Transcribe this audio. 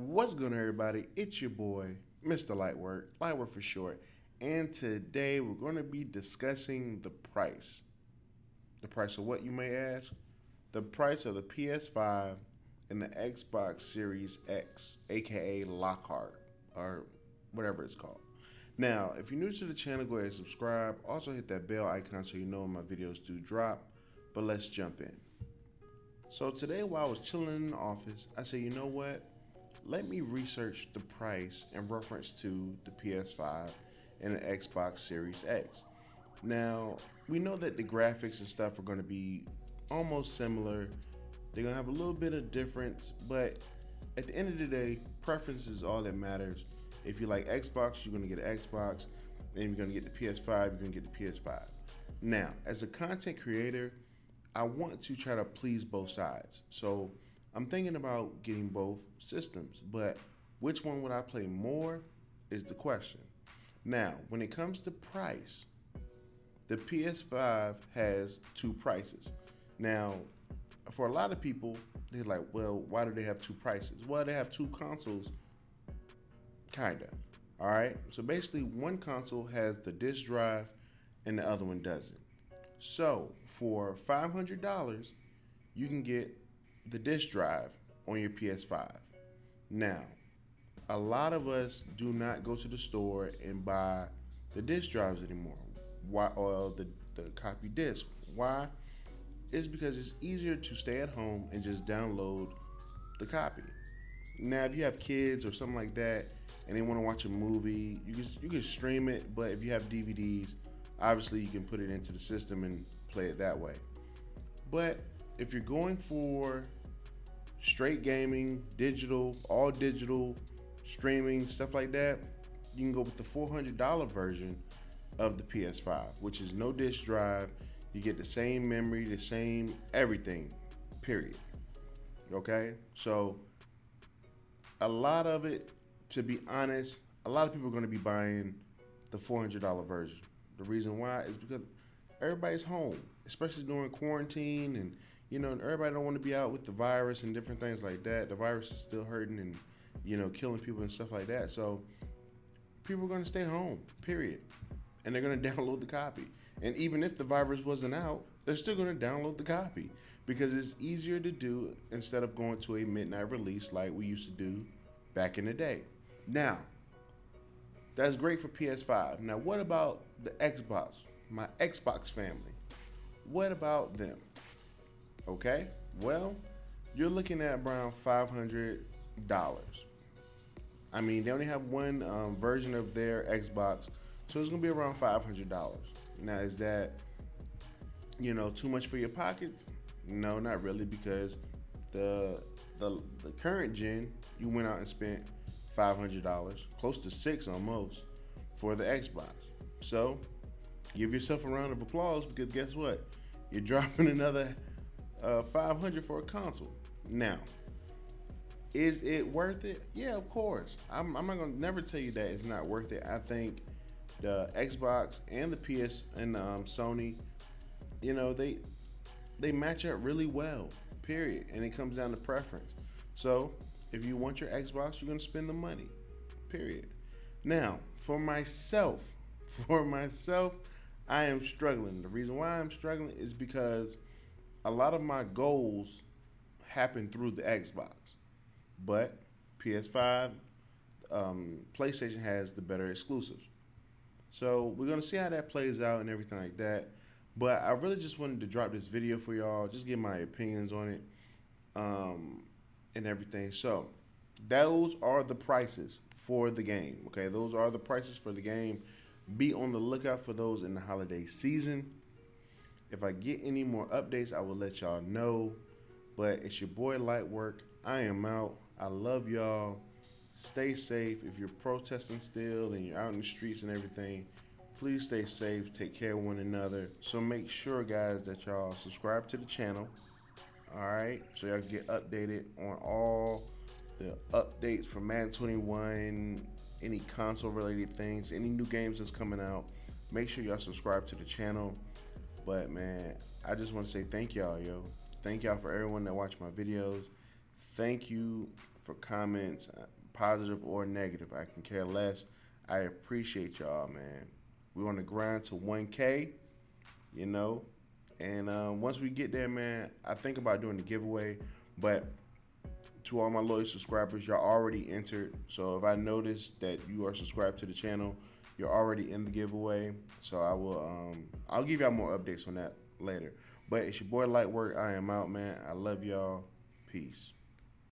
What's going on, everybody? It's your boy, Mr. Lightwork, Lightwork for short. And today we're going to be discussing the price. The price of what, you may ask? The price of the PS5 and the Xbox Series X, aka Lockhart, or whatever it's called. Now, if you're new to the channel, go ahead and subscribe. Also, hit that bell icon so you know when my videos do drop. But let's jump in. So, today, while I was chilling in the office, I said, you know what? Let me research the price in reference to the PS5 and the Xbox Series X. Now, we know that the graphics and stuff are going to be almost similar. They're going to have a little bit of difference, but at the end of the day, preference is all that matters. If you like Xbox, you're going to get an Xbox. And you're going to get the PS5, you're going to get the PS5. Now, as a content creator, I want to try to please both sides. So, I'm thinking about getting both systems, but which one would I play more is the question. Now, when it comes to price, the PS5 has two prices. Now, for a lot of people, they're like, well, why do they have two prices? Well, they have two consoles, kinda. All right. So basically, one console has the disk drive, and the other one doesn't. So for five hundred dollars, you can get the disk drive on your PS5. Now, a lot of us do not go to the store and buy the disk drives anymore. Why or the, the copy disc. Why? It's because it's easier to stay at home and just download the copy. Now, if you have kids or something like that and they want to watch a movie, you can you can stream it, but if you have DVDs, obviously you can put it into the system and play it that way. But if you're going for straight gaming, digital, all digital, streaming, stuff like that, you can go with the $400 version of the PS5, which is no disk drive. You get the same memory, the same everything, period. Okay? So, a lot of it, to be honest, a lot of people are going to be buying the $400 version. The reason why is because everybody's home, especially during quarantine and you know, everybody don't want to be out with the virus and different things like that. The virus is still hurting and, you know, killing people and stuff like that. So people are going to stay home, period. And they're going to download the copy. And even if the virus wasn't out, they're still going to download the copy because it's easier to do instead of going to a midnight release like we used to do back in the day. Now, that's great for PS5. Now, what about the Xbox? My Xbox family. What about them? Okay, well, you're looking at around five hundred dollars. I mean, they only have one um, version of their Xbox, so it's gonna be around five hundred dollars. Now, is that you know too much for your pocket? No, not really, because the the the current gen you went out and spent five hundred dollars, close to six almost, for the Xbox. So give yourself a round of applause because guess what? You're dropping another uh, 500 for a console. Now, is it worth it? Yeah, of course. I'm, I'm not gonna never tell you that it's not worth it. I think the Xbox and the PS and um, Sony, you know, they they match up really well. Period. And it comes down to preference. So if you want your Xbox, you're gonna spend the money. Period. Now, for myself, for myself, I am struggling. The reason why I'm struggling is because a lot of my goals happen through the Xbox, but PS5, um, PlayStation has the better exclusives. So we're gonna see how that plays out and everything like that. But I really just wanted to drop this video for y'all, just give my opinions on it, um, and everything. So those are the prices for the game. Okay, those are the prices for the game. Be on the lookout for those in the holiday season. If I get any more updates, I will let y'all know. But it's your boy Lightwork. I am out. I love y'all. Stay safe. If you're protesting still and you're out in the streets and everything, please stay safe. Take care of one another. So make sure, guys, that y'all subscribe to the channel. All right, so y'all get updated on all the updates for Madden 21, any console related things, any new games that's coming out. Make sure y'all subscribe to the channel. But man, I just want to say thank y'all, yo. Thank y'all for everyone that watched my videos. Thank you for comments, uh, positive or negative. I can care less. I appreciate y'all, man. We're on the grind to 1K, you know. And uh, once we get there, man, I think about doing the giveaway. But to all my loyal subscribers, y'all already entered. So if I notice that you are subscribed to the channel, you're already in the giveaway. So I will, um, I'll give y'all more updates on that later. But it's your boy Lightwork. I am out, man. I love y'all. Peace.